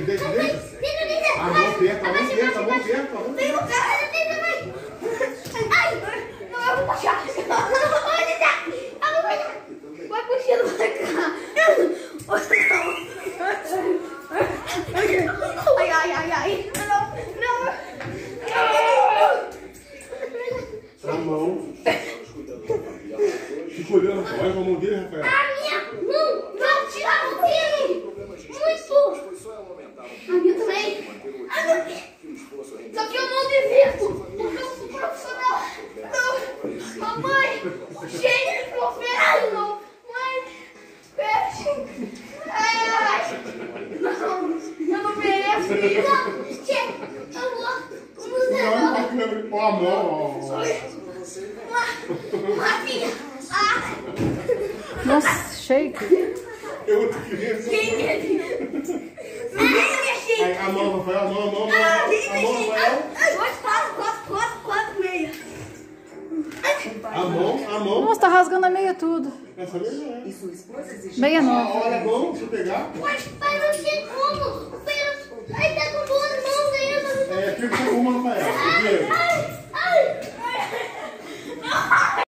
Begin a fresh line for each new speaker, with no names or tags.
Deita, deita, deita. A mão aperta, a mão aperta, a mão aperta. a mão
vai. Ai, não, eu vou puxar. Não, não vou. Eu vou deitar. Vai puxando pra cá. Ai, ai, ai, ai. Não, não.
A mão. Fica olhando, olha pra mão dele, Rafael.
A minha mão. Não, tira a mão dele. Muito. A minha também. A minha. Só que eu não devido. Porque eu sou profissional. Não. Cheio de profissional. Não. Mãe. Peixe. Ai. Não. Eu não mereço isso. Não. Chega. Eu vou. Lá.
pra câmera. Ó a mão, ó.
Ah.
Nossa, shake.
Eu outra criança.
Quem é ele? Ai,
Aí, a mão, Rafael, a mão, a mão, A mão, a mão.
Nossa, tá rasgando a meia tudo.
Essa mesmo é.
E sua esposa exige
Meia
Ah,
nova.
olha a mão, deixa eu pegar.
Mas, pai, não sei como. Pai, Aí tá com duas mãos aí. não-
É, aqui que você arruma, Rafael. Primeiro.